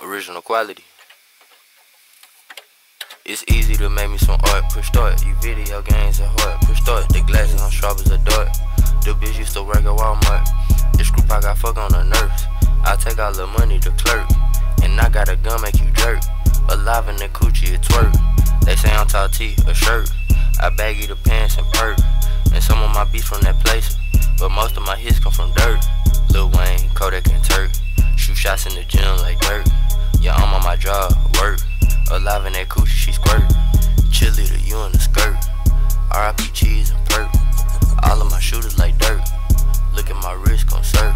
Original quality. It's easy to make me some art, push start. You video games are hard, push start. The glasses on sharp as a dart. The bitch used to work at Walmart. This group I got fuck on the nerves. I take all the money to clerk. And I got a gun make you jerk. Alive in the coochie, it twerk. They say I'm tall T, a shirt. I baggy the pants and perk. And some of my beats from that place. But most of my hits come from dirt. Lil Wayne, Kodak and Turk. Shoot shots in the gym like dirt. Yeah, I'm on my job, work. Alive in that coochie, she squirt. Chilly to you in the skirt. RIP cheese and perk. All of my shooters like dirt. Look at my wrist, gon' surf.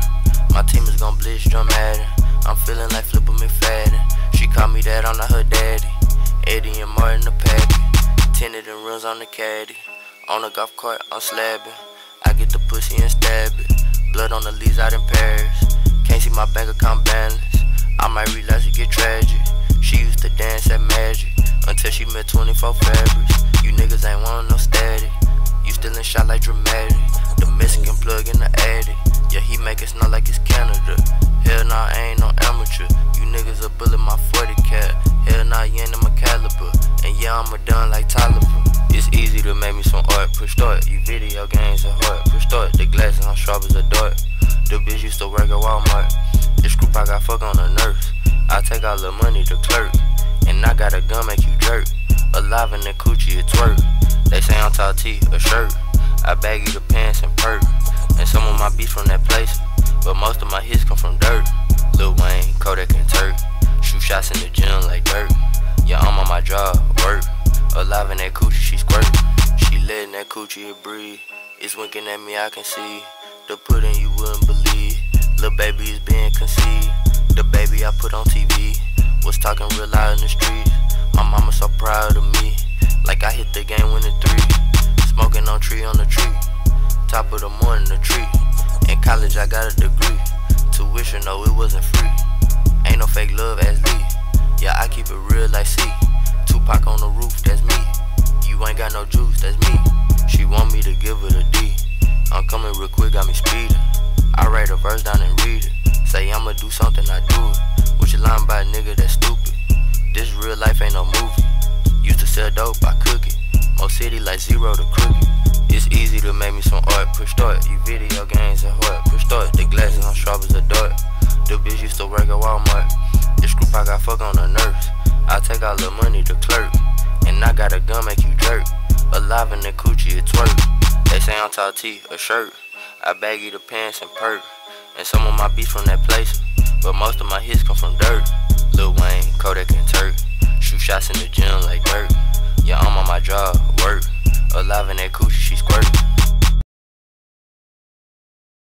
My team is gon' blitz, drum at I'm feeling like Flipper McFadden. She call me that, I'm not her daddy. Eddie and Martin the pappy. Tinted and rims on the caddy. On the golf cart, I'm slabbing. I get the pussy and stab it. Blood on the leaves out in Paris. Can't see my bank account balance. I might realize it get tragic. She used to dance at magic until she met 24 fabrics. You niggas ain't want no static. You still in shot like dramatic. The Mexican plug in the attic. Yeah, he make it smell like it's Canada. Hell nah, I ain't no amateur. You niggas a bullet my 40 cat. Hell nah, you ain't in my caliber. And yeah, I'm a done like Tolliver. It's easy to make me some art. Push start. You video games are hard. Push start. The glasses on sharp work at Walmart. This group I got fuck on the nerves. I take all the money to clerk. And I got a gun make you jerk. Alive in the coochie, it twerk. They say I'm tall T, a shirt. I baggy the pants and perk. And some of my beats from that place, but most of my hits come from dirt. Lil Wayne, Kodak and Turk, shoot shots in the gym like dirt. Yeah, I'm on my job, work. Alive in that coochie, she squirt. She letting that coochie breathe. It's winking at me, I can see. The pudding you wouldn't believe. Lil' baby is being conceived. The baby I put on TV was talking real loud in the streets. My mama so proud of me, like I hit the game winning three. Smoking on tree on the tree top of the morning, a tree. In college, I got a degree. Tuition, no, it wasn't free. Ain't no fake love as Lee. Yeah, I keep it real like C. Tupac on the roof, that's me. You ain't got no juice, that's me. She want me to give her the D. I'm coming real quick, got me speeding. I write a verse down and read it. Say I'ma do something, I do it. What you lying by a nigga that's stupid? This real life ain't no movie. Used to sell dope, I cook it. Most city like zero to crooked. It's easy to make me some art, push start. You video games and hard, push start. The glasses on as a dart. The bitch used to work at Walmart. This group I got fuck on the nerves. I take all the money to clerk. And I got a gun make you jerk. Alive in the coochie, it twerk. They say I'm tall T, a shirt. I baggy the pants and perk. And some of my beats from that place. But most of my hits come from dirt. Lil Wayne, Kodak and Turk. Shoot shots in the gym like dirt.